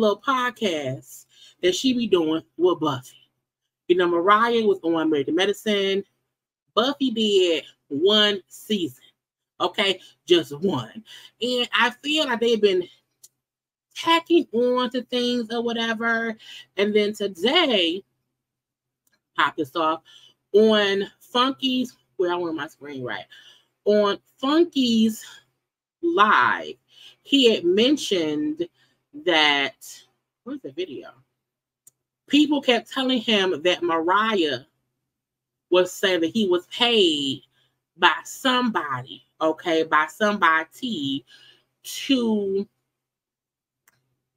little podcast that she be doing with Buffy. You know, Mariah was on Married to Medicine. Buffy did one season. Okay, just one. And I feel like they've been tacking on to things or whatever. And then today, pop this off on Funky's, where I want my screen right. On Funky's live, he had mentioned that where's the video? People kept telling him that Mariah was saying that he was paid by somebody, okay, by somebody to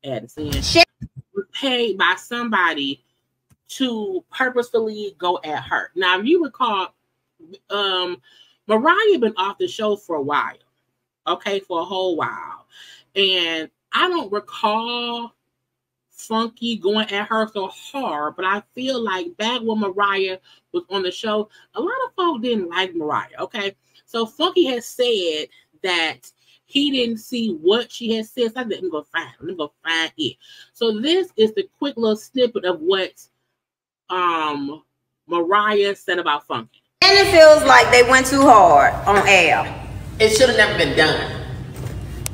Addison was paid by somebody to purposefully go at her. Now, if you recall, um, Mariah been off the show for a while, okay, for a whole while, and I don't recall Funky going at her so hard, but I feel like back when Mariah was on the show, a lot of folk didn't like Mariah. Okay, so Funky has said that he didn't see what she had said. So I let me go find. Let me go find it. So this is the quick little snippet of what um Mariah said about Funky. And it feels like they went too hard on air. It should have never been done.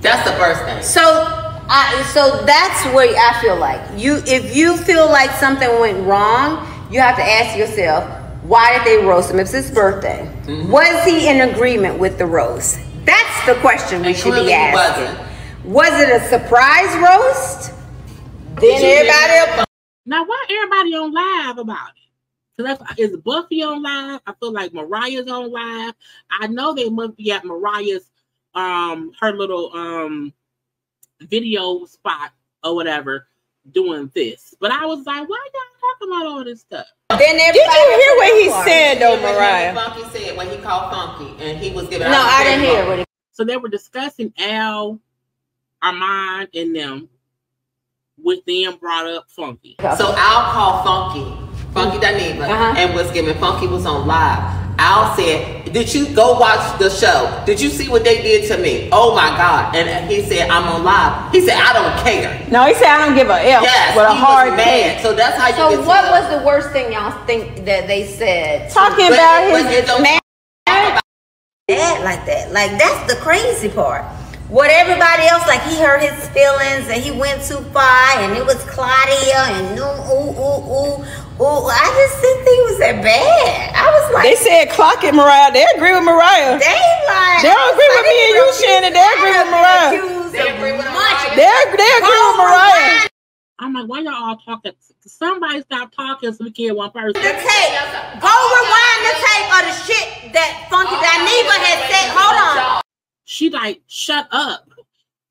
That's the first thing. So I so that's where I feel like you if you feel like something went wrong, you have to ask yourself, why did they roast him? It's his birthday. Mm-hmm. Was he in agreement with the roast? That's the question we and should be asking. Was it a surprise roast? Then everybody Now why everybody on live about it? So that's is Buffy on live? I feel like Mariah's on live. I know they must be at Mariah's um her little um video spot or whatever doing this. But I was like, why y'all talking about all this stuff? Then Did you hear what he said though, Mariah? Funky said when he called Funky and he was giving. No, I didn't hear what. He- so they were discussing Al, Armand, and them. With them brought up Funky. So Al called Funky, Funky Dineva, uh-huh. and was giving Funky was on live. Al said, Did you go watch the show? Did you see what they did to me? Oh my God. And he said, I'm on live. He said, I don't care. No, he said, I don't give a F. Yes, with a hard man. So that's how you So, what was the worst thing y'all think that they said? Talking but, about his man. That like that. Like, that's the crazy part. What everybody else, like he hurt his feelings and he went too far and it was Claudia and ooh, ooh, ooh, ooh. Well, I just didn't think it was that bad. I was like, they said clock it, Mariah. They agree with Mariah. They like, they don't agree with me and you, Shannon. They agree with Mariah. They agree with Mariah. They, they agree with Mariah. I'm like, why y'all all talking? Somebody stop talking so we can hear one person. The tape. Go rewind the tape of the shit that Funky oh, Dineva had said. Hold on. She like, shut up.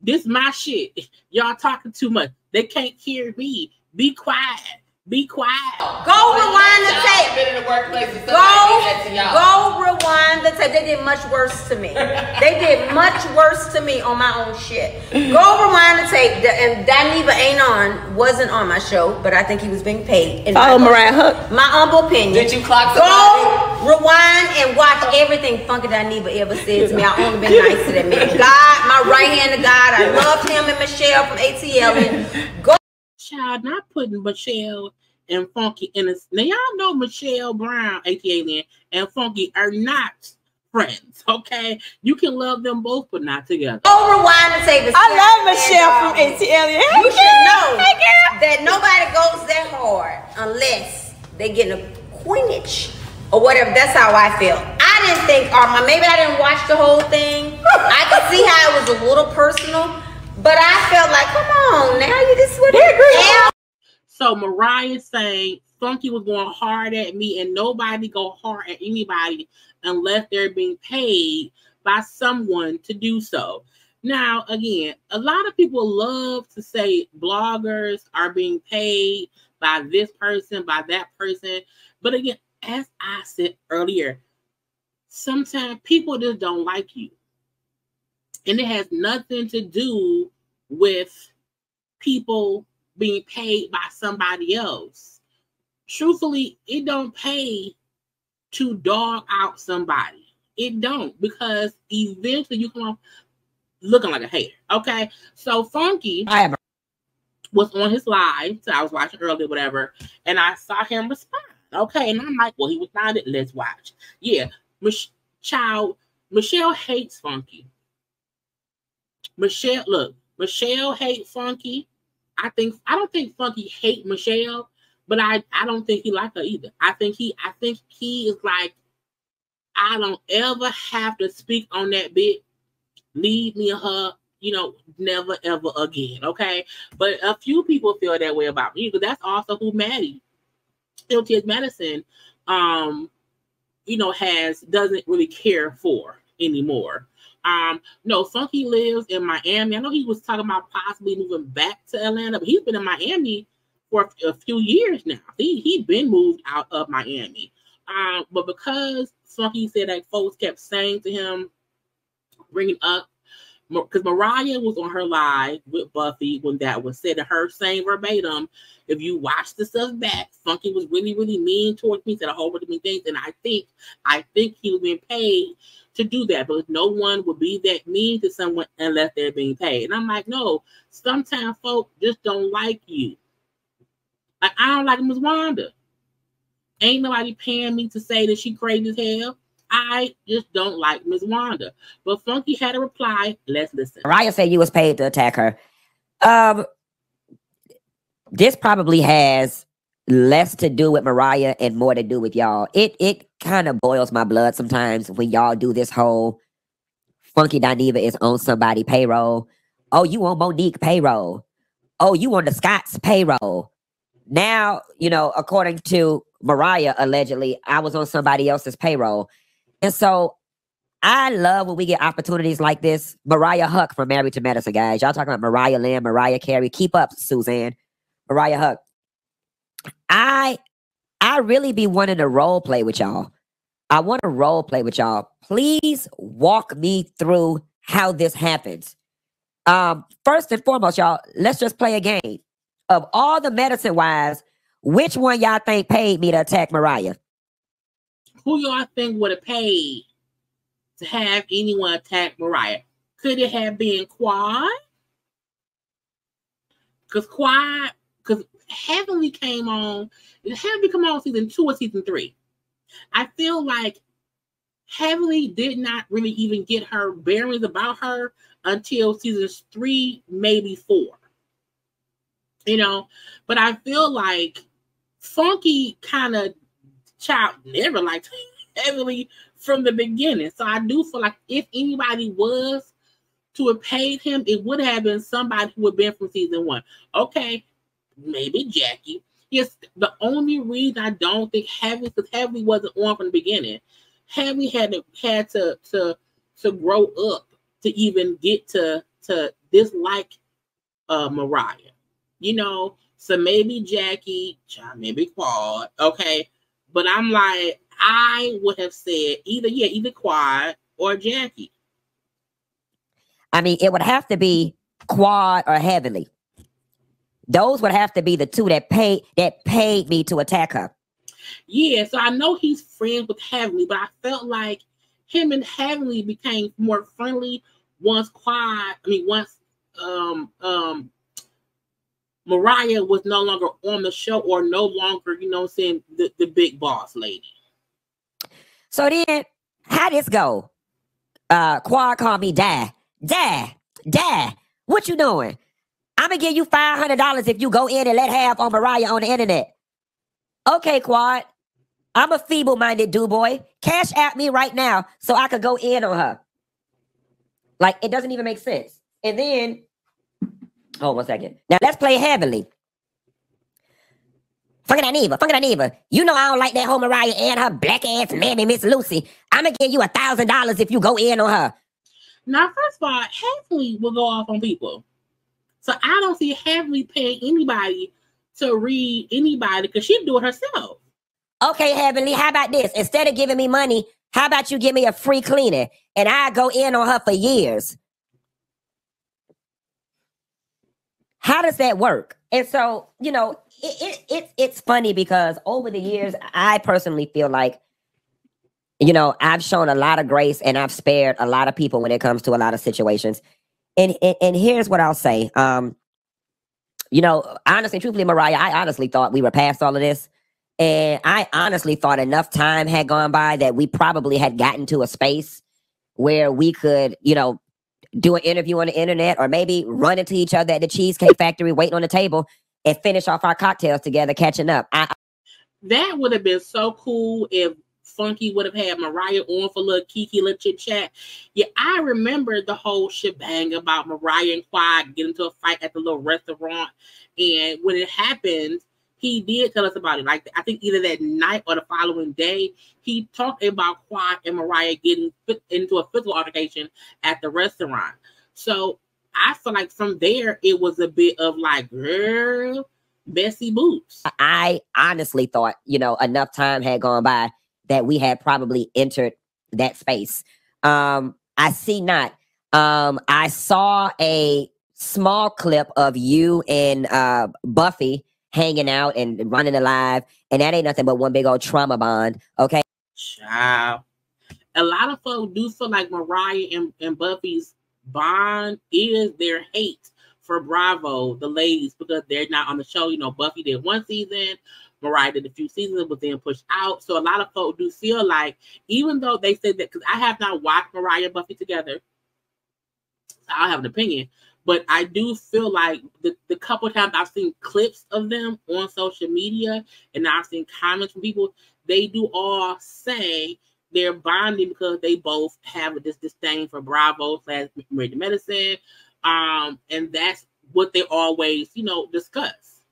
This my shit. Y'all talking too much. They can't hear me. Be quiet. Be quiet. Go rewind the tape. Been in the workplace. Go, go rewind the tape. They did much worse to me. they did much worse to me on my own shit. Go rewind the tape. And Dineva ain't on, wasn't on my show, but I think he was being paid. In Follow Mariah Huq. My humble opinion. Did you clock Go rewind and watch everything Funky Dineva ever said to me. I only been nice to that man. God, my right hand to God. I loved him and Michelle from ATL. And go child, not putting Michelle and Funky in a now y'all know Michelle Brown, aka Lynn, and Funky are not friends. Okay, you can love them both, but not together. Overwind and say I love Michelle from ATL. Hey, you should know that nobody goes that hard unless they get a quintage or whatever. That's how I feel. I didn't think, uh, or maybe I didn't watch the whole thing. I could see how it was a little personal. But I felt like, come on, now you just what agree. So Mariah saying Funky was going hard at me, and nobody go hard at anybody unless they're being paid by someone to do so. Now, again, a lot of people love to say bloggers are being paid by this person, by that person. But again, as I said earlier, sometimes people just don't like you. And it has nothing to do with people being paid by somebody else. Truthfully, it don't pay to dog out somebody. It don't because eventually you come off looking like a hater. Okay, so Funky I was on his live, so I was watching earlier, whatever, and I saw him respond. Okay, and I'm like, well, he responded. Let's watch. Yeah, Mich- child, Michelle hates Funky. Michelle, look, Michelle hate Funky. I think I don't think Funky hate Michelle, but I I don't think he like her either. I think he I think he is like, I don't ever have to speak on that bit. Leave me her, you know, never ever again. Okay, but a few people feel that way about me because that's also who Maddie, LTS Madison, um, you know, has doesn't really care for anymore. Um, no, Funky lives in Miami. I know he was talking about possibly moving back to Atlanta, but he's been in Miami for a, few years now. He he been moved out of Miami. Um, but because Funky said that folks kept saying to him, bringing up, because Mariah was on her live with Buffy when that was said to her, saying verbatim, if you watch the stuff back, Funky was really, really mean towards me, said a whole bunch of mean things, and I think, I think he was being paid to do that, but no one would be that mean to someone unless they're being paid. And I'm like, no, sometimes folk just don't like you. Like I don't like Miss Wanda. Ain't nobody paying me to say that she crazy as hell. I just don't like Miss Wanda. But Funky had a reply. Let's listen. Mariah said you was paid to attack her. Um, this probably has less to do with Mariah and more to do with y'all. It it kind of boils my blood sometimes when y'all do this whole Funky Dineva is on somebody payroll. Oh, you on Monique payroll. Oh, you on the Scott's payroll. Now, you know, according to Mariah, allegedly, I was on somebody else's payroll. And so I love when we get opportunities like this. Mariah Huq from Married to Medicine, guys. Y'all talking about Mariah Lynn, Mariah Carey. Keep up, Suzanne. Mariah Huq. I I really be wanting to role play with y'all. I want to role play with y'all. Please walk me through how this happens. Um, first and foremost, y'all, let's just play a game. Of all the medicine wives, which one y'all think paid me to attack Mariah? Who y'all think would have paid to have anyone attack Mariah? Could it have been Quad? Because Quad, Heavenly came on, Heavenly come on season two or season three. I feel like Heavenly did not really even get her bearings about her until seasons three, maybe four. You know, but I feel like Funky kind of child never liked Heavenly from the beginning. So I do feel like if anybody was to have paid him, it would have been somebody who had been from season one. Okay, maybe Jackie. Yes, the only reason I don't think Heavy because Heavy wasn't on from the beginning. Heavy had to had to to to grow up to even get to to dislike uh Mariah. You know, so maybe Jackie, maybe Quad, okay. But I'm like, I would have said either yeah, either Quad or Jackie. I mean, it would have to be Quad or Heavenly. Those would have to be the two that paid that paid me to attack her. Yeah, so I know he's friends with Heavenly, but I felt like him and Heavenly became more friendly once Quad, I mean once um um Mariah was no longer on the show or no longer, you know I'm saying, the, the big boss lady. So then how this go? Uh Quad called me dad. Dad, dad, what you doing? I'm gonna give you five hundred dollars if you go in and let half on Mariah on the internet. Okay, Quad. I'm a feeble-minded dude boy. Cash at me right now so I could go in on her. Like it doesn't even make sense. And then, oh, one second. Now let's play heavily. Fucking Aniva, fucking Aniva. You know I don't like that whole Mariah and her black ass mammy, Miss Lucy. I'm gonna give you a thousand dollars if you go in on her. Now, first of all, Heavenly will go off on people. So I don't see Heavenly paying anybody to read anybody because she'd do it herself. Okay, Heavenly, how about this? Instead of giving me money, how about you give me a free cleaner and I go in on her for years? How does that work? And so, you know, it, it, it it's funny because over the years, I personally feel like, you know, I've shown a lot of grace and I've spared a lot of people when it comes to a lot of situations. And, and and here's what I'll say. Um, you know, honestly, truthfully, Mariah, I honestly thought we were past all of this. And I honestly thought enough time had gone by that we probably had gotten to a space where we could, you know, do an interview on the internet or maybe run into each other at the Cheesecake Factory, waiting on the table and finish off our cocktails together, catching up. I, that would have been so cool if Funky would have had Mariah on for a little Kiki little chit chat. Yeah, I remember the whole shebang about Mariah and Quad getting into a fight at the little restaurant. And when it happened, he did tell us about it. Like I think either that night or the following day, he talked about Quad and Mariah getting into a physical altercation at the restaurant. So I feel like from there it was a bit of like, girl, Bessie Boots. I honestly thought, you know, enough time had gone by that we had probably entered that space. Um, I see not. Um, I saw a small clip of you and uh, Buffy hanging out and running alive, and that ain't nothing but one big old trauma bond. Okay. Child. A lot of folks do feel like Mariah and, and Buffy's bond is their hate for Bravo, the ladies, because they're not on the show. You know, Buffy did one season, Mariah did a few seasons, was then pushed out. So a lot of folks do feel like, even though they said that, because I have not watched Mariah and Buffy together, so I have an opinion. But I do feel like the, the couple times I've seen clips of them on social media and I've seen comments from people, they do all say they're bonding because they both have this disdain for Bravo slash Married to Medicine. Um, and that's what they always, you know, discuss.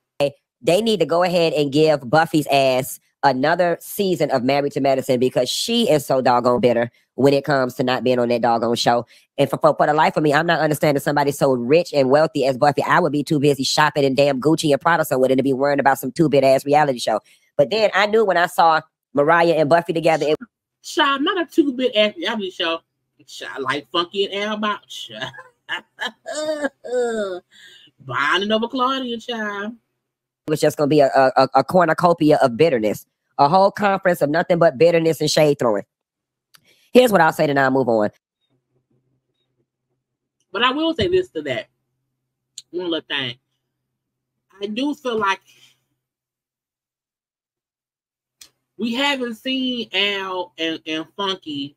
They need to go ahead and give Buffy's ass another season of Married to Medicine because she is so doggone bitter when it comes to not being on that doggone show. And for, for, for the life of me, I'm not understanding somebody so rich and wealthy as Buffy. I would be too busy shopping in damn Gucci and Prada somewhere than to be worrying about some two bit ass reality show. But then I knew when I saw Mariah and Buffy together. It- Child, not a two bit ass reality show. Child, like Funky and Al about. Bonding over Claudia, child. Was just going to be a, a, a cornucopia of bitterness, a whole conference of nothing but bitterness and shade throwing. Here's what I'll say to now move on. But I will say this to that. One little thing. I do feel like we haven't seen Al and, and Funky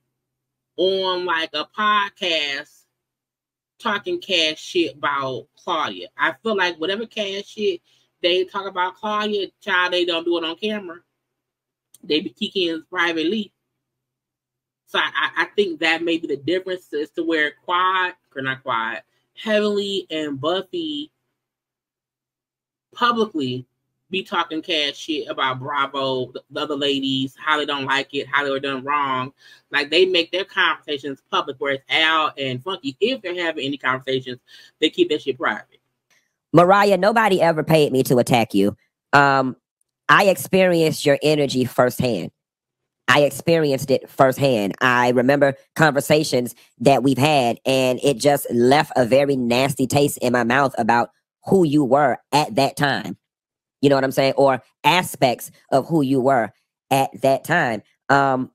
on like a podcast talking cash shit about Claudia. I feel like whatever cash shit they talk about Claudia, child, they don't do it on camera. They be kicking privately. So I, I think that may be the difference as to where Quad, or not Quad, Heavenly and Buffy publicly be talking cash shit about Bravo, the, the, other ladies, how they don't like it, how they were done wrong. Like they make their conversations public, whereas Al and Funky, if they're having any conversations, they keep that shit private. Mariah, nobody ever paid me to attack you. Um, I experienced your energy firsthand. I experienced it firsthand. I remember conversations that we've had, and it just left a very nasty taste in my mouth about who you were at that time. You know what I'm saying? Or aspects of who you were at that time. Um,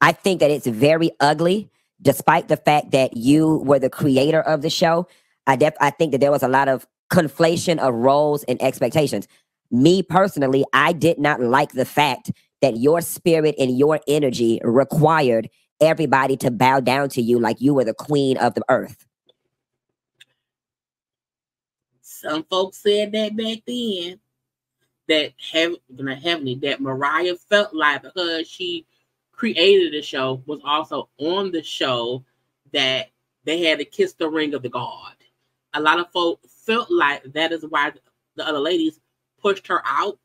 I think that it's very ugly, despite the fact that you were the creator of the show. I def- I think that there was a lot of conflation of roles and expectations. Me personally, I did not like the fact that your spirit and your energy required everybody to bow down to you like you were the queen of the earth. Some folks said that back then that heaven, heavenly that Mariah felt like because she created the show was also on the show that they had to kiss the ring of the god. A lot of folks felt like that is why the other ladies pushed her out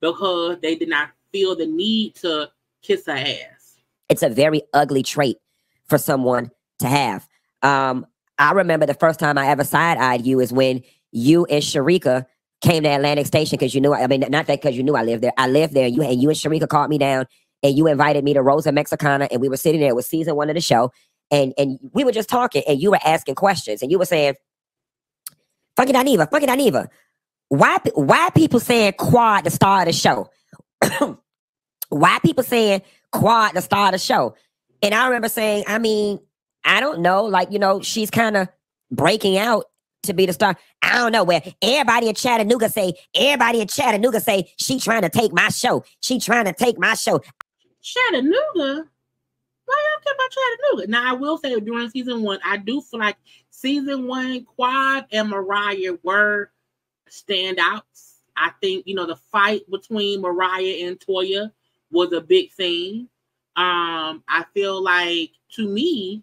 because they did not feel the need to kiss her ass. It's a very ugly trait for someone to have. Um, I remember the first time I ever side eyed you is when you and Sharika came to Atlantic Station because you knew. I mean, not that because you knew I lived there. I lived there. You and you and Sharika called me down, and you invited me to Rosa Mexicana, and we were sitting there with season one of the show, and and we were just talking, and you were asking questions, and you were saying, "Funky Dineva, Funky Dineva, why why people saying Quad the star of the show? why people saying Quad the star of the show?" And I remember saying, I mean, I don't know, like you know, she's kind of breaking out to be the star. I don't know where everybody in Chattanooga say, everybody in Chattanooga say she trying to take my show. She trying to take my show. Chattanooga. Y'all care about Chattanooga? Now I will say during season one, I do feel like season one, Quad and Mariah were standouts. I think you know the fight between Mariah and Toya was a big thing. Um, I feel like to me,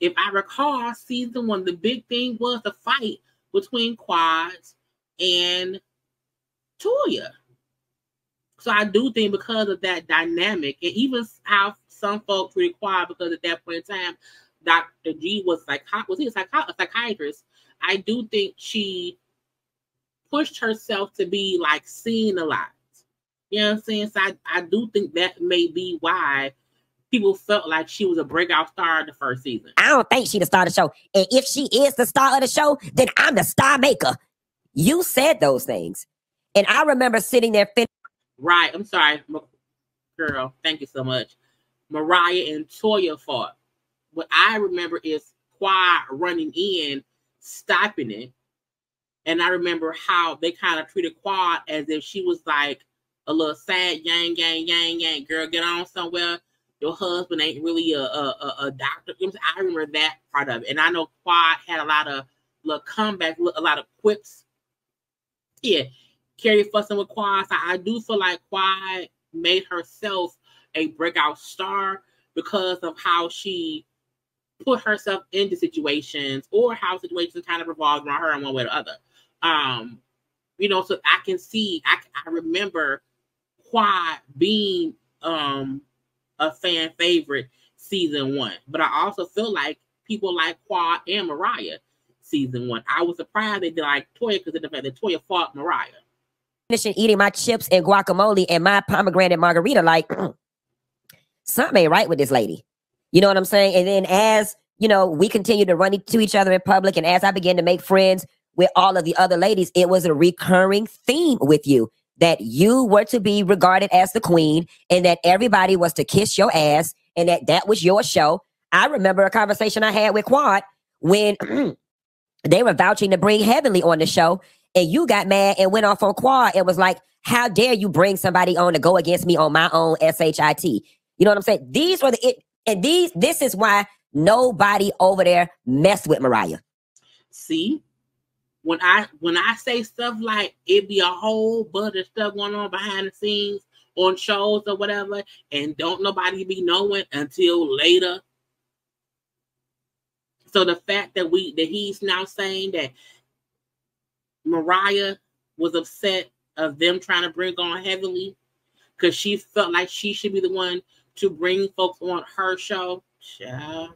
if I recall, season one, the big thing was the fight between Quads and Toya. So I do think because of that dynamic, and even how some folks require because at that point in time, Dr. G was like was he a, psychi- a psychiatrist? I do think she pushed herself to be like seen a lot. You know what I'm saying? So I, I do think that may be why people felt like she was a breakout star in the first season. I don't think she the star of the show. And if she is the star of the show, then I'm the star maker. You said those things. And I remember sitting there Right. I'm sorry, girl. Thank you so much. Mariah and Toya fought. What I remember is Quad running in, stopping it. And I remember how they kind of treated Quad as if she was like a little sad, yang, yang, yang, yang, girl, get on somewhere. Your husband ain't really a, a, a, doctor. I remember that part of it. And I know Quad had a lot of little comeback, a lot of quips. Yeah, Carrie fussing with Quad. So I do feel like Quad made herself a breakout star because of how she put herself into situations or how situations kind of revolved around her in one way or the other. Um, you know, so I can see, I, I remember Quad being um a fan favorite season one, but I also feel like people like Quad and Mariah season one. I was surprised they did like Toya because of the fact that Toya fought Mariah. Finishing eating my chips and guacamole and my pomegranate margarita, like something ain't right with this lady. You know what I'm saying? And then as you know, we continue to run into each other in public, and as I began to make friends with all of the other ladies, it was a recurring theme with you that you were to be regarded as the queen and that everybody was to kiss your ass and that that was your show. I remember a conversation I had with Quad when they were vouching to bring Heavenly on the show and you got mad and went off on Quad and was like, how dare you bring somebody on to go against me on my own SHIT? You know what I'm saying? These were the it and these this is why nobody over there messed with Mariah. See, when I when I say stuff like it be a whole bunch of stuff going on behind the scenes on shows or whatever, and don't nobody be knowing until later. So the fact that we that he's now saying that Mariah was upset of them trying to bring on Heavenly because she felt like she should be the one to bring folks on her show. Yeah.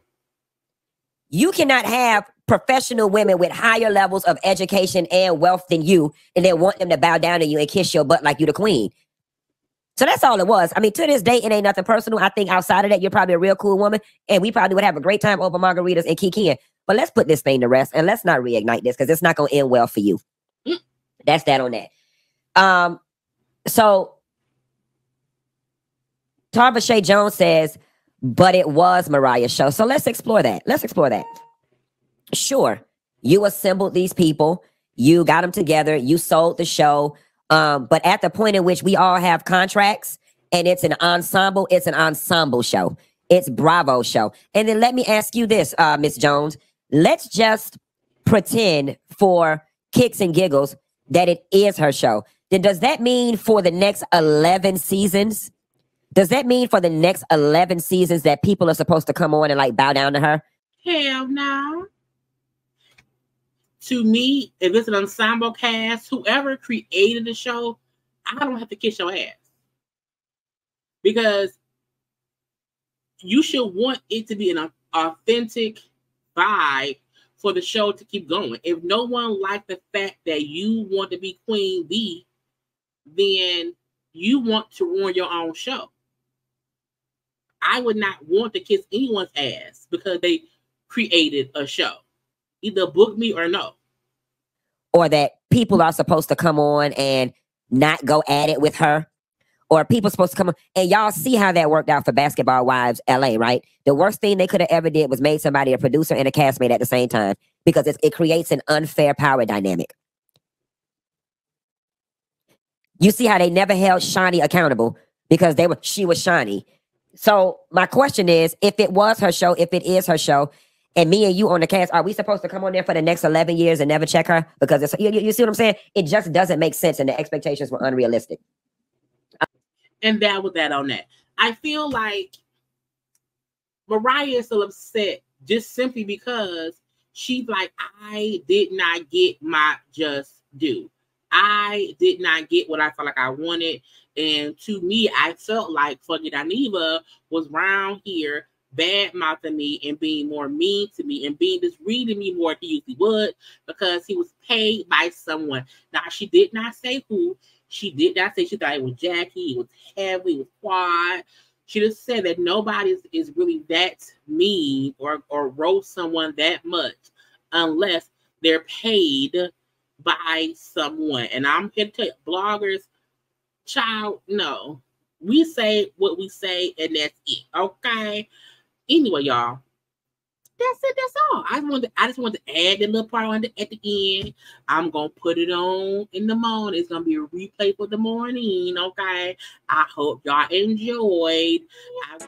You cannot have professional women with higher levels of education and wealth than you, and then want them to bow down to you and kiss your butt like you the queen. So that's all it was. I mean, to this day, it ain't nothing personal. I think outside of that, you're probably a real cool woman, and we probably would have a great time over margaritas and kikiing. But let's put this thing to rest and let's not reignite this because it's not going to end well for you. Mm. That's that on that. Um, so Tarva Shay Jones says, but it was Mariah's show. So let's explore that. Let's explore that. Sure, you assembled these people, you got them together, you sold the show. Um, but at the point in which we all have contracts and it's an ensemble, it's an ensemble show. It's Bravo show. And then let me ask you this, uh, Miss Jones. Let's just pretend for kicks and giggles that it is her show. Then does that mean for the next 11 seasons? Does that mean for the next 11 seasons that people are supposed to come on and like bow down to her? Hell no to me, if it's an ensemble cast, whoever created the show, I don't have to kiss your ass. Because you should want it to be an authentic vibe for the show to keep going. If no one liked the fact that you want to be Queen Bee, then you want to ruin your own show. I would not want to kiss anyone's ass because they created a show. Either book me or no or that people are supposed to come on and not go at it with her or people supposed to come on and y'all see how that worked out for basketball wives la right the worst thing they could have ever did was made somebody a producer and a castmate at the same time because it, it creates an unfair power dynamic. You see how they never held Shaunie accountable because they were she was Shaunie. So my question is, if it was her show, if it is her show, and me and you on the cast, are we supposed to come on there for the next eleven years and never check her? Because it's you, you see what I'm saying? It just doesn't make sense, and the expectations were unrealistic. and that with that on that. I feel like Mariah is still upset just simply because she's like, I did not get my just due. I did not get what I felt like I wanted. And to me, I felt like fucking Dineva was round here bad mouthing me and being more mean to me and being just reading me more than he usually would because he was paid by someone. Now she did not say who. She did not say she thought it was Jackie, it was heavy, it was quad. She just said that nobody is, is really that mean or or roast someone that much unless they're paid by someone. And I'm here to bloggers, child, no. We say what we say, and that's it. Okay. Anyway, y'all. That's it. That's all. I just wanted. I just wanted to add the little part on the, at the end. I'm gonna put it on in the morning. It's gonna be a replay for the morning. Okay. I hope y'all enjoyed. I-